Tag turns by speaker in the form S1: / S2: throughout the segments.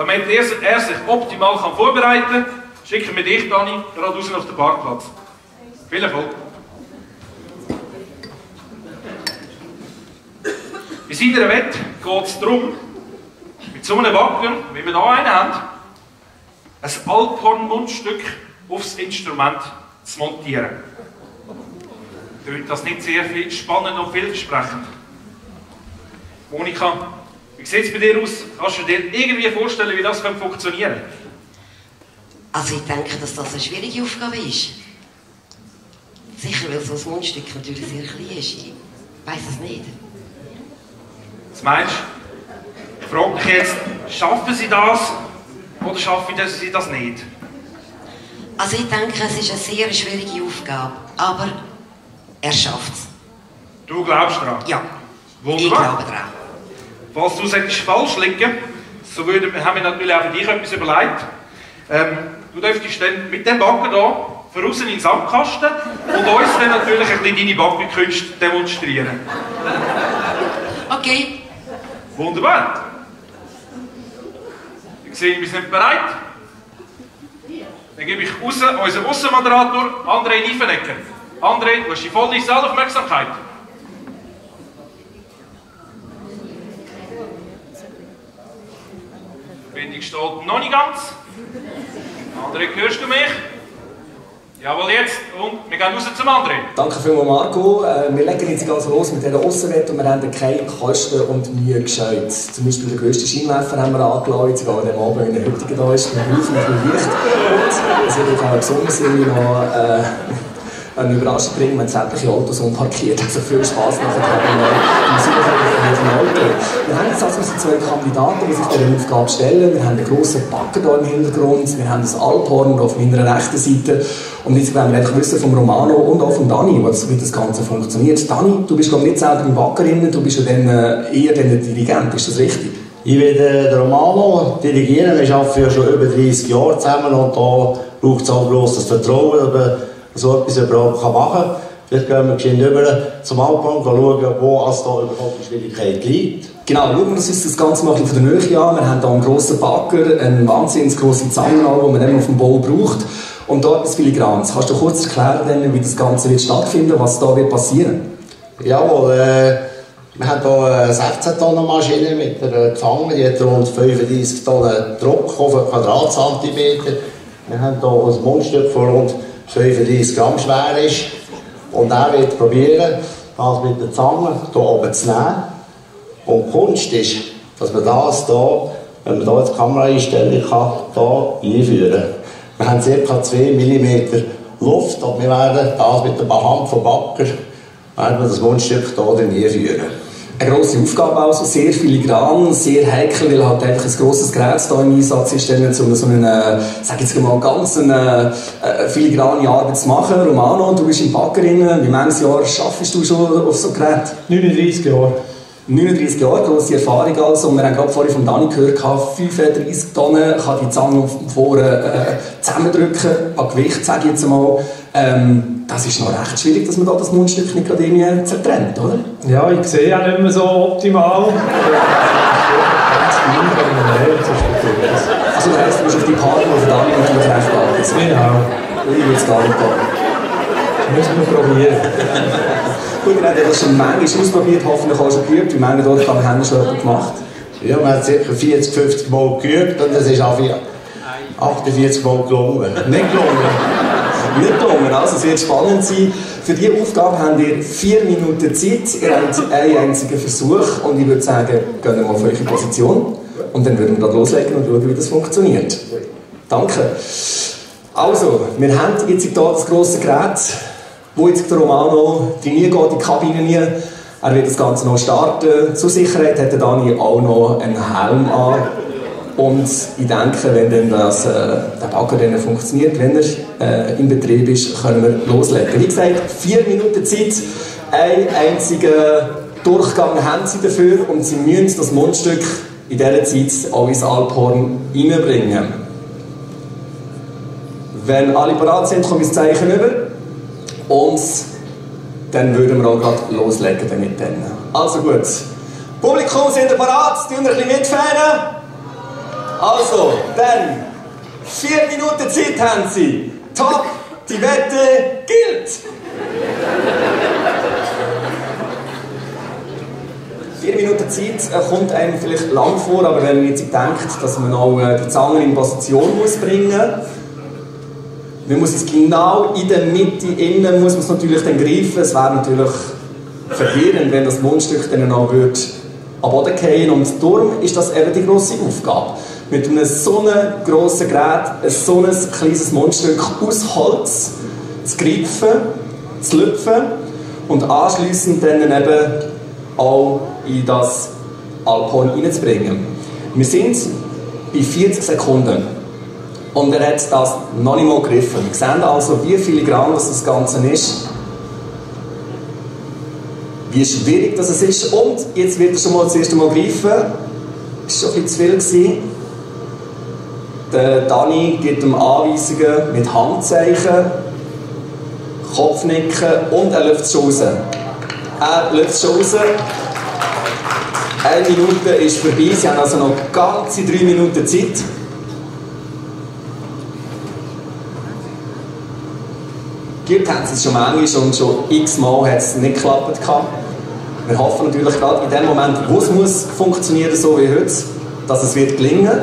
S1: Damit er, sich optimal kann vorbereiten kann, schicken wir dich, Dani, gerade raus auf den Parkplatz. Viel Erfolg! Bei seiner Wette geht es darum, mit so einem Wacker, wie wir hier einen haben, ein Alphorn-Mundstück aufs Instrument zu montieren. Tönt das nicht sehr viel spannend und vielversprechend? Monika, wie sieht es bei dir aus? Kannst du dir irgendwie vorstellen, wie das funktionieren könnte?
S2: Also ich denke, dass das eine schwierige Aufgabe ist. Sicher, weil so ein Mundstück natürlich sehr klein ist. Ich weiß es nicht.
S1: Was meinst du? Ich frage mich jetzt, schaffen Sie das oder schaffen Sie das nicht?
S2: Also ich denke, es ist eine sehr schwierige Aufgabe, aber er schafft es.
S1: Du glaubst daran?
S2: Ja,
S1: Wunderbar.
S2: ich glaube daran.
S1: Falls du falsch liegen, so würden, haben wir natürlich auch für dich etwas überlegt. Ähm, du dürftest dann mit dem Backen hier voraus in den Sandkasten und uns dann natürlich ein bisschen deine Backenkünste demonstrieren.
S2: Okay,
S1: Wunderbar. Ich sehe, wir sind bereit. Dann gebe ich raus, unseren Aussenmoderator André Niefenegger. André, du hast die volle Saalaufmerksamkeit. Die Verbindung steht noch nicht ganz. André, hörst du mich? Jawohl, jetzt. Und wir gehen raus zum André.
S3: Danke vielmals, Marco. Äh, Wir legen jetzt also los mit dieser Aussenwette und wir haben keine Kosten und Mühe gescheut. Zum Beispiel den grössten Scheinwerfer haben wir angeladen, jetzt sogar dem Abend, wenn der heutige da ist, mit Hilfe und Licht. Und es wird auch besonders irgendwie noch äh, eine Überraschung bringen, wenn sämtliche Autos umparkiert. Also viel Spass nachher haben wir im von jedem Auto. Wir haben jetzt also zwei Kandidaten, die sich dieser Aufgabe stellen. Wir haben einen grossen Bagger hier im Hintergrund, wir haben das Alphorn auf meiner rechten Seite und jetzt wollen wir einfach wissen vom Romano und auch von Dani, wie das Ganze funktioniert. Dani, du bist glaube ich nicht selber im drin, du bist ja dann äh, eher der Dirigent, ist das richtig?
S4: Ich werde den Romano dirigieren. Wir arbeiten ja schon über 30 Jahre zusammen und da braucht es auch bloß das Vertrauen, man so etwas überhaupt machen kann. Vielleicht gehen wir geschwind rüber zum Alphorn, schauen, wo es da überhaupt die Schwierigkeit liegt.
S3: Genau, schauen wir uns das Ganze mal von der Nähe an. Wir haben hier einen grossen Bagger, eine wahnsinnig grosse Zange, die man eben auf dem Bau braucht. Und da etwas Filigrans. Kannst du kurz erklären, wie das Ganze wird stattfinden, was da wird passieren?
S4: Jawohl, äh, wir haben hier eine 16 Tonnen Maschine mit einer Zange, die hat rund 35 Tonnen Druck auf einen Quadratzentimeter. Wir haben hier ein Mundstück von rund 35 Gramm schwer ist. Und er wird probieren, das mit der Zange hier oben zu nehmen. Und die Kunst ist, dass man das hier, wenn man hier die Kameraeinstellung kann, hier einführen Wir haben ca. 2 mm Luft und wir werden das mit der Hand vom Backer werden wir das Mundstück hier einführen.
S3: Eine grosse Aufgabe also, sehr filigran, sehr heikel, weil halt einfach ein grosses Gerät da im Einsatz ist, dann, um so eine, sag jetzt mal, ganz eine, äh, filigrane Arbeit zu machen. Romano, du bist im drin, wie manches Jahr arbeitest du schon auf so Gerät?
S5: 39 Jahre.
S3: 39 Jahre, grosse Erfahrung also. Und wir haben gerade vorhin von Dani gehört, 35 Tonnen kann die Zange vorne äh, zusammendrücken, an Gewicht, sage ich jetzt mal. Ähm, das ist noch recht schwierig, dass man da das Mundstück nicht gerade irgendwie zertrennt, oder?
S5: Ja, ich sehe auch nicht mehr so optimal. Das.
S3: Also das heisst, du bist auf die Party, die für Dani recht alt ist.
S5: Genau.
S3: Ich würde es gar nicht gehen.
S5: Müssen wir probieren.
S3: Gut, wir haben ja das schon manchmal ausprobiert, hoffentlich auch schon geübt. Wie manche dort haben wir schon gemacht.
S4: Ja, wir haben ca. 40, 50 Mal geübt und es ist auch 48 Mal gelungen.
S3: Nicht gelungen. Nicht gelungen. Also, es wird spannend sein. Für diese Aufgabe habt ihr vier Minuten Zeit. Ihr habt einen einzigen Versuch. Und ich würde sagen, geht mal auf eure Position. Und dann würden wir gerade loslegen und schauen, wie das funktioniert. Danke. Also, wir haben jetzt hier das grosse Gerät, wo jetzt der Romano drin geht, in die Kabine rein. Er wird das Ganze noch starten. Zur Sicherheit hat der Dani auch noch einen Helm an. Und ich denke, wenn dann das, äh, der Bagger dann funktioniert, wenn er äh, in Betrieb ist, können wir loslegen. Wie gesagt, vier Minuten Zeit, einen einzigen Durchgang haben sie dafür und sie müssen das Mundstück in dieser Zeit auch ins Alphorn reinbringen. Wenn alle bereit sind, kommen wir das Zeichen über. Und dann würden wir auch gerade loslegen damit. Dann. Also gut. Publikum, sind ihr bereit? Tun wir ein bisschen mitfahren? Also, dann, vier Minuten Zeit haben Sie. Top, die Wette gilt. Vier Minuten Zeit äh, kommt einem vielleicht lang vor, aber wenn man jetzt denkt, dass man auch äh, die Zange in Position muss bringen muss, man muss es genau in der Mitte innen muss man es natürlich dann greifen. Es wäre natürlich verwirrend, wenn das Mundstück dann auch würde am Boden fallen Und darum ist das eben die grosse Aufgabe. Mit einem so grossen Gerät ein so ein kleines Mundstück aus Holz zu greifen, zu lüpfen und anschließend dann eben auch in das Alphorn hineinzubringen. Wir sind bei 40 Sekunden und er hat das noch nicht mal gegriffen. Wir sehen also, wie viele Gramm das Ganze ist, wie schwierig das ist und jetzt wird er schon mal das erste Mal greifen. Das war schon bisschen zu viel. Gewesen. Der Dani gibt ihm Anweisungen mit Handzeichen, Kopfnicken und er läuft es raus. Er läuft es raus. Eine Minute ist vorbei, sie haben also noch ganze drei Minuten Zeit. Geübt haben es schon manchmal und schon x-mal hat es nicht geklappt. Wir hoffen natürlich gerade in dem Moment, wo es muss funktionieren so wie heute, dass es wird gelingen.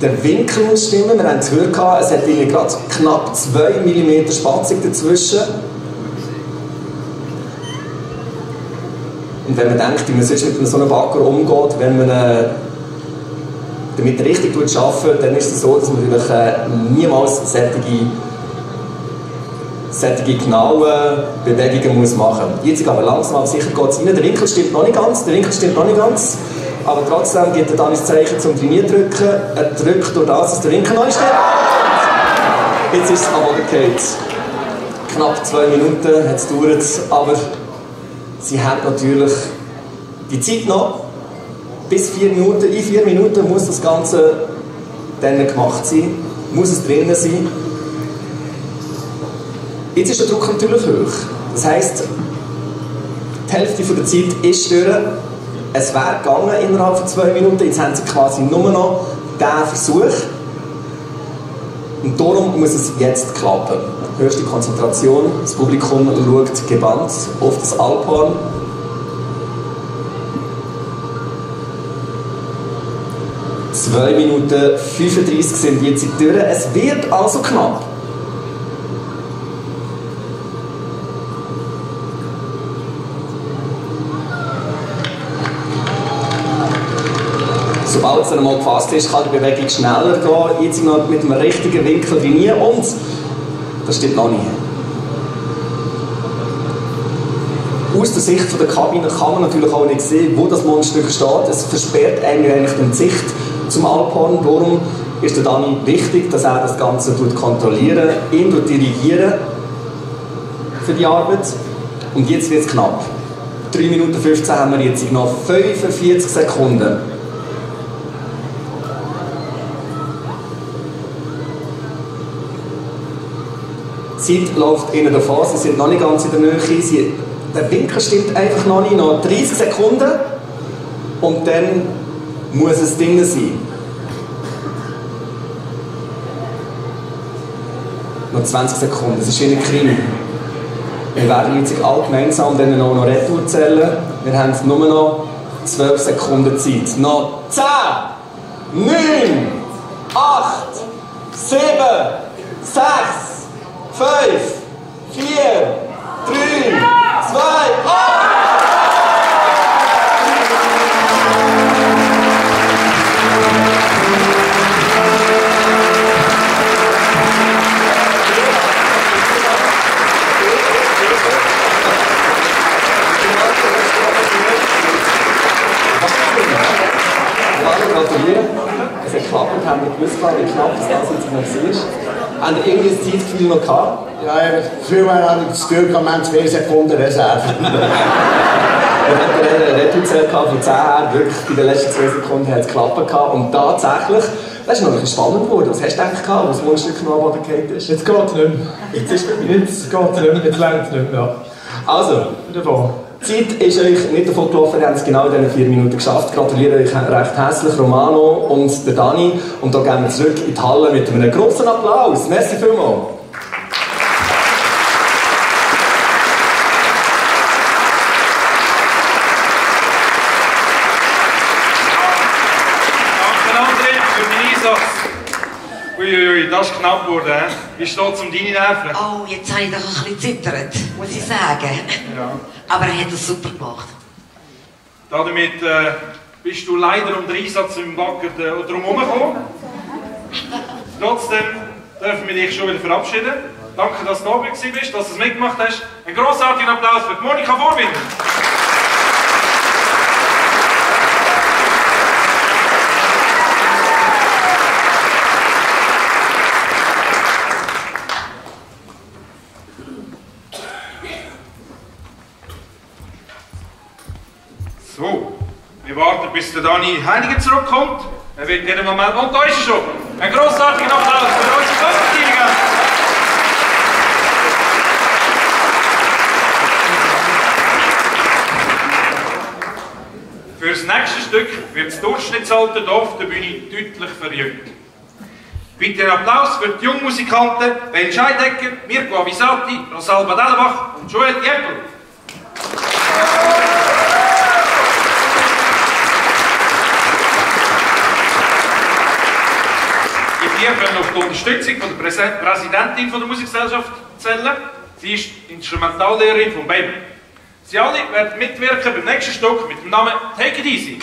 S3: Der Winkel muss stimmen, wir haben es gehört, es hat gerade knapp 2 mm Spatzung dazwischen. Und wenn man denkt, wie man sonst mit so einem Bagger umgeht, wenn man äh, damit richtig arbeitet, dann ist es so, dass man natürlich äh, niemals solche, solche genauen Bewegungen muss machen muss. Jetzt aber langsam aber sicher geht es rein. Der Winkel stimmt noch nicht ganz, der Winkel stimmt noch nicht ganz. Aber trotzdem gibt er dann das Zeichen zum Trainierdrücken. Er drückt durch das, dass der Winkel nicht stimmt. Jetzt ist es aber geht. Knapp zwei Minuten hat es gedauert, aber Sie haben natürlich die Zeit noch. Bis vier Minuten, in vier Minuten muss das Ganze dann gemacht sein, muss es drinnen sein. Jetzt ist der Druck natürlich hoch. Das heisst, die Hälfte der Zeit ist durch. Es wäre gegangen innerhalb von zwei Minuten. Jetzt haben sie quasi nur noch diesen Versuch. Und darum muss es jetzt klappen. Höchste Konzentration. Das Publikum schaut gebannt auf das Alphorn. Zwei Minuten 35 sind jetzt Türen. Es wird also knapp. Sobald es dann mal gefasst ist, kann die Bewegung schneller gehen. Jetzt noch mit einem richtigen Winkel trainieren und das stimmt noch nicht. Aus der Sicht von der Kabine kann man natürlich auch nicht sehen, wo das Mundstück steht. Es versperrt eigentlich die Sicht zum Alphorn. Darum ist der Dani wichtig, dass er das Ganze kontrollieren, ihn dirigieren für die Arbeit. Und jetzt wird es knapp. 3 Minuten 15 haben wir jetzt noch 45 Sekunden. Zeit läuft ihnen davon, sie sind noch nicht ganz in der Nähe. Sie, der Winkel stimmt einfach noch nicht, noch 30 Sekunden und dann muss es drinnen sein. Noch 20 Sekunden, das ist wie ein Krimi. Wir werden jetzt alle gemeinsam dann noch Retour zählen. Wir haben nur noch 12 Sekunden Zeit. Noch 10, 9, 8, 7, 6, fünf, vier, drei, zwei, eins! gratulieren. Es hat geklappt, haben wir gewusst, wie knapp das Ganze jetzt noch war. Haben irgendwie Zeitgefühl noch gehabt?
S4: Ja, früher hatte ich das Gefühl, wir haben zwei Sekunden Reserve.
S3: Wir hatten eine Retour von 10 her, wirklich in den letzten zwei Sekunden hat es geklappt gehabt. Und tatsächlich, das ist noch ein bisschen spannend geworden. Was hast du gedacht, als das Mundstück noch am Boden ist?
S5: Jetzt geht es nicht mehr.
S3: Jetzt ist es
S5: Jetzt geht es nicht mehr, jetzt längt es nicht mehr.
S3: Also,
S5: Davon.
S3: 10, Die Zeit ist euch nicht davon gelaufen, ihr habt es genau in diesen vier Minuten geschafft. Gratuliere euch recht herzlich, Romano und der Dani. Und da gehen wir zurück in die Halle mit einem großen Applaus. Merci vielmals.
S1: Danke André für deinen Einsatz. Das ist knapp geworden. Wie steht es um deine Nerven?
S2: Oh, jetzt habe ich doch ein bisschen zittert, muss ich sagen.
S1: Ja.
S2: Aber er hat es super gemacht.
S1: Damit äh, bist du leider um den Einsatz im Wacker äh, drumherum gekommen. Trotzdem dürfen wir dich schon wieder verabschieden. Danke, dass du da bist, dass du es mitgemacht hast. Ein grossartigen Applaus für die Monika Vorwinder. Der Dani Heiniger zurückkommt. Er wird jeden Moment. Und da ist er schon. Ein grossartigen Applaus für unsere Kopfverteidiger. Für das nächste Stück wird das Durchschnittsalter hier auf der Bühne deutlich verjüngt. Bitte einen Applaus für die Jungmusikanten Ben Scheidecker, Mirko Avisati, Rosalba Dellenbach und Joel Jeppel. Vier können auf die Unterstützung von der Präsidentin von der Musikgesellschaft zählen. Sie ist Instrumentallehrerin von BEM. Sie alle werden mitwirken beim nächsten Stück mit dem Namen Take It Easy.